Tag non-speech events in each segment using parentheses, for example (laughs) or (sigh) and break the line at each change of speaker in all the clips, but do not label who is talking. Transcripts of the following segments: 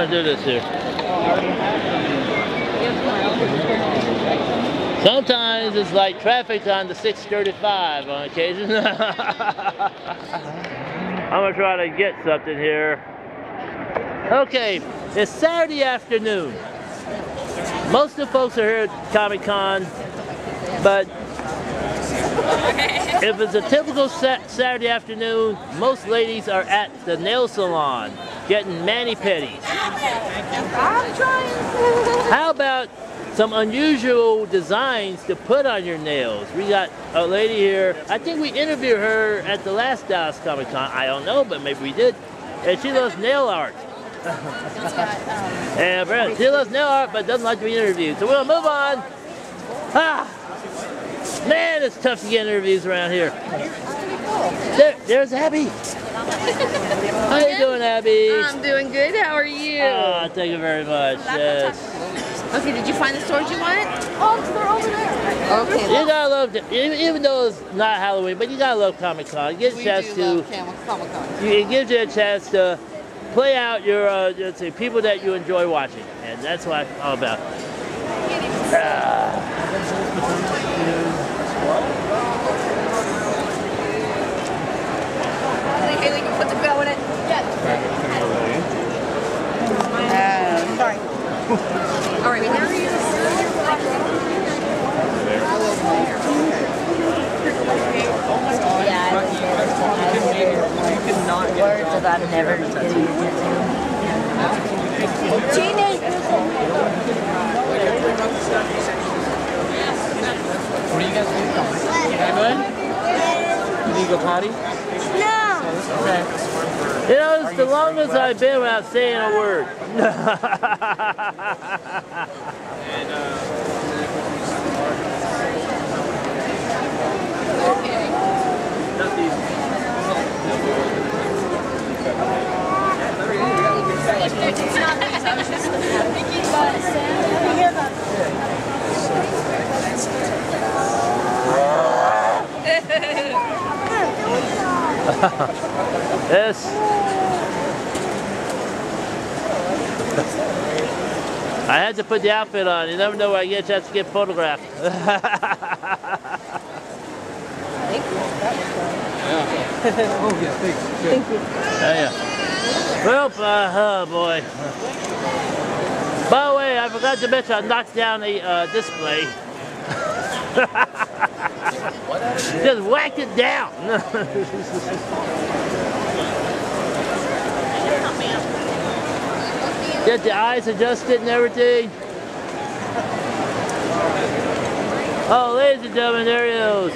want to do this here. Sometimes it's like traffic on the 635 on occasion. (laughs) I'm gonna try to get something here. Okay, it's Saturday afternoon. Most of the folks are here at Comic Con, but if it's a typical Saturday afternoon, most ladies are at the nail salon getting mani-pedis. How about some unusual designs to put on your nails? We got a lady here, I think we interviewed her at the last Dallas Comic Con, I don't know, but maybe we did, and she loves nail art. and she loves nail art but doesn't like to be interviewed. So we'll move on. Ah! Man, it's tough to get interviews around here. There, there's Abby. How you doing, Abby?
I'm doing good. How are you?
Oh, thank you very much. Yes.
Okay, did you find the storage you want? Oh, they're over there. Okay.
You gotta love, even though it's not Halloween, but you gotta love Comic Con. Get a chance to.
Comic Con.
It gives you a chance to play out your, uh, let's say, people that you enjoy watching, and that's what I'm all about. Ah.
Haley, you put the bell in it? Yeah. Uh, sorry. All right, now you
words that I've never Genie!
What are you guys doing? You good? Did you go potty?
Okay. You know, it's the longest I've been without saying a word. (laughs) Yes. I had to put the outfit on. You never know where I get a chance to get photographed.
yeah. oh, yeah, thanks. Good. Thank you.
Yeah, yeah. Well, uh, oh boy. By the way, I forgot to mention I knocked down a uh, display. (laughs) Just whacked it down. (laughs) Get the eyes adjusted and everything. Oh, ladies and gentlemen, there he is.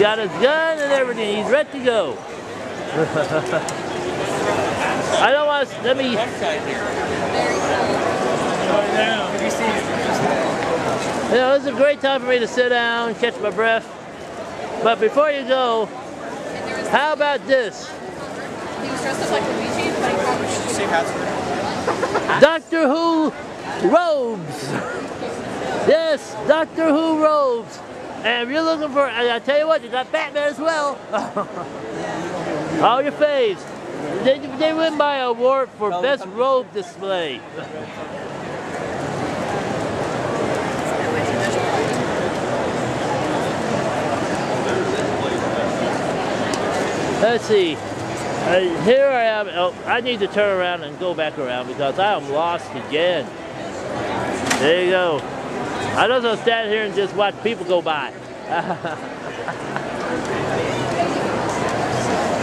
Got his gun and everything. He's ready to go. (laughs) I don't want to, let me. You know, this is a great time for me to sit down, and catch my breath. But before you go, how about this? Doctor Who robes. Yes, Doctor Who robes. And if you're looking for, I tell you what, you got Batman as well. (laughs) All your faves. They, they win by award for best robe display. (laughs) Let's see. Uh, here I am. Oh, I need to turn around and go back around because I am lost again. There you go. I don't just stand here and just watch people go by. (laughs)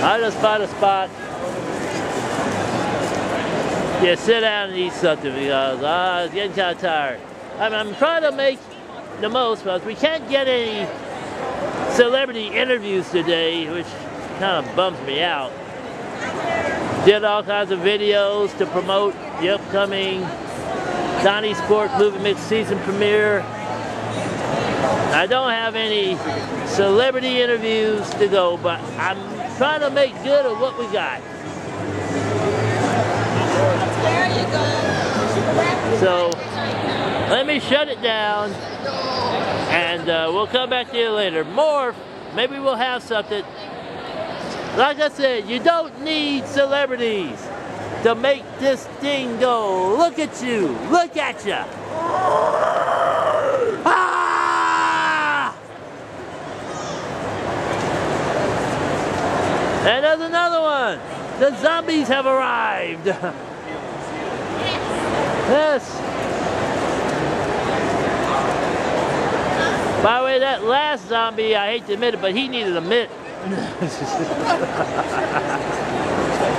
I just find a spot. Yeah, sit down and eat something because uh, I'm getting kind of tired. I mean, I'm trying to make the most because we can't get any celebrity interviews today, which kind of bums me out. Did all kinds of videos to promote the upcoming Donnie Sport Movie Mix season premiere. I don't have any celebrity interviews to go, but I'm trying to make good of what we got. So, let me shut it down, and uh, we'll come back to you later. More, maybe we'll have something like I said, you don't need celebrities. to make this thing go. Look at you. Look at you. Ah! And there's another one. The zombies have arrived. (laughs) yes. By the way, that last zombie, I hate to admit it, but he needed a mitt. (laughs)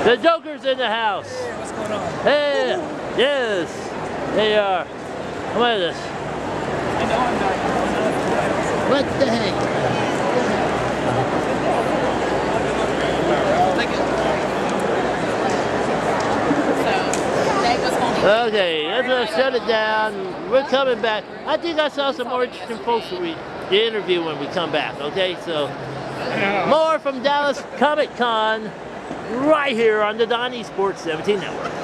the Joker's in the house.
Hey, what's going on?
Hey, yes, they are. What is this?
I know I'm not.
What the heck? Okay, let's uh, shut it down. We're coming back. I think I saw some more interesting folks we interview when we come back. Okay, so more from Dallas Comic Con right here on the Donnie Sports 17 Network.